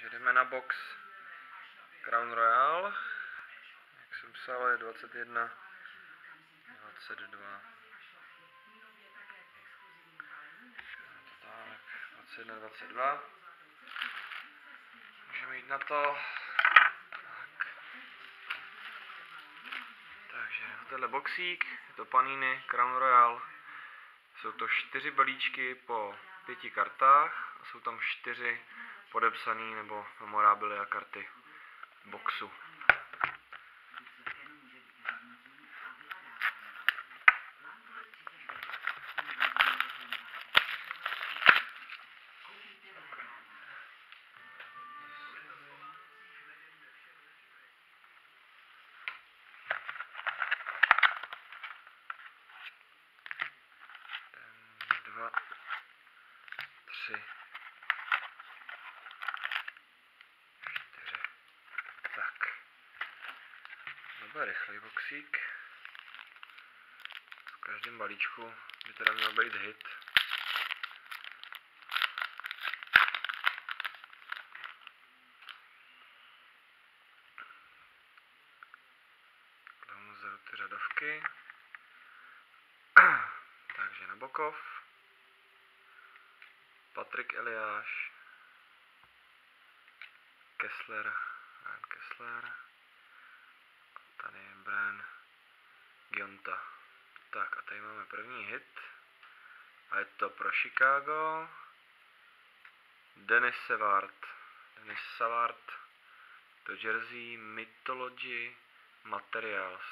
Takže jdeme na box Crown Royal. Jak jsem psal, je 21, 22. Tak, 21, 22. Můžeme jít na to. Tak. Takže tenhle boxík, je to Panini Crown Royal. Jsou to čtyři balíčky po pěti kartách a jsou tam čtyři podepsané nebo memorábily a karty boxu. To byl rychlý boxík. V každém balíčku by teda měl být hit. Takhle mu zadu ty řadovky. Takže. Patrik Eliáš. Kessler, Ryan Kessler. Tady je Brian Gionta. Tak a tady máme první hit. A je to pro Chicago. Dennis Savard. Dennis Savard. To jersey Mythology Materials.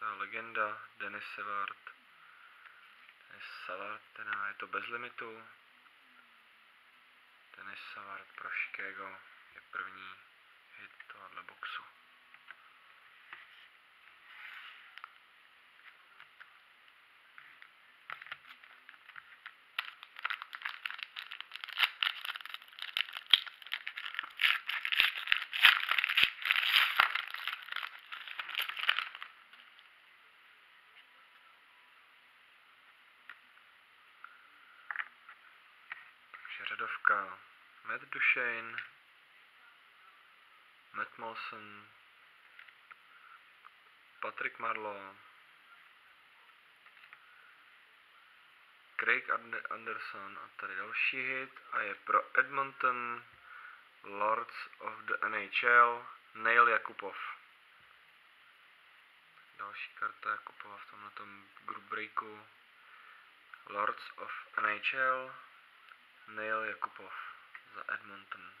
Je legenda Dennis Savard. Dennis Savard, teda je to bez limitu. Dennis Savard pro Chicago je první hit tohohle boxu. Takže řadovka Matt Duchesne, Matt Molson, Patrick Marlowe, Craig Ande- Anderson a tady další hit a je pro Edmonton Lords of the NHL Neil Jakubov. Další karta Jakubova v tomhletom group breaku Lords of NHL Neil Jakubov za Edmonton.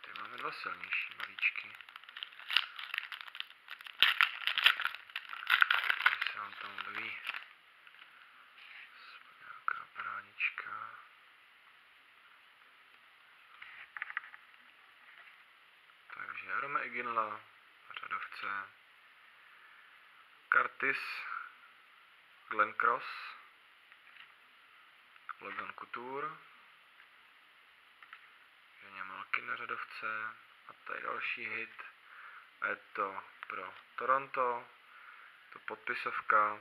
Tady máme dva silnější balíčky. Tady se vám tam objeví nějaká bránička. Takže Jarome Iginla řadovce. Curtis, Glenn Cross, Logan Couture, Ženě Malky na řadovce a tady další hit. A je to pro Toronto, to podpisovka.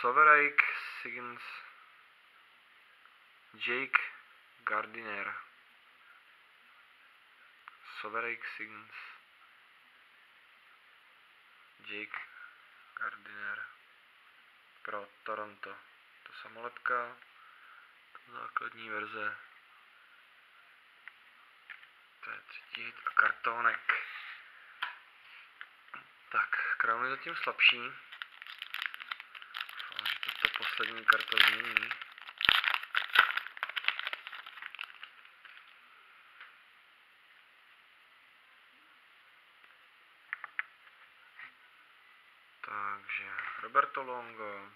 Soverake Siggins, Jake Gardiner, Soverake Siggins, Jake Gardiner pro Toronto. To samolepka, to základní verze. To je třetí a kartonek. Tak, Crown je zatím slabší. Doufám, že toto poslední karta změní. Takže Roberto Longo,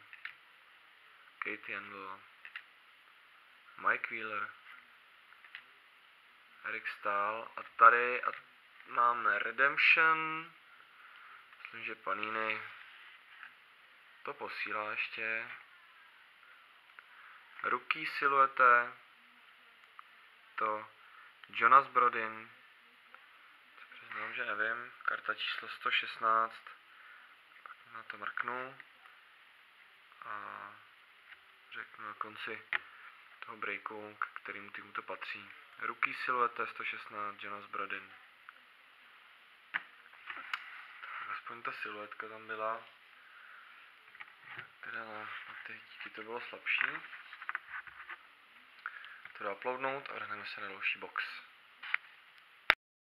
Katie Handel, Mike Wheeler, Eric Stahl a tady a máme Redemption, myslím, že Panini to posílá ještě. Rookie siluete, to Jonas Brodin, přiznám, že nevím, karta číslo 116, na to mrknu a řeknu na konci toho breaku, k kterému týmu to patří. Ruky silueta 116 Jonas Brodin. Tak aspoň ta siluetka tam byla. Teda na, na ty díky to bylo slabší. To dá uploadnout a vrhneme se na další box.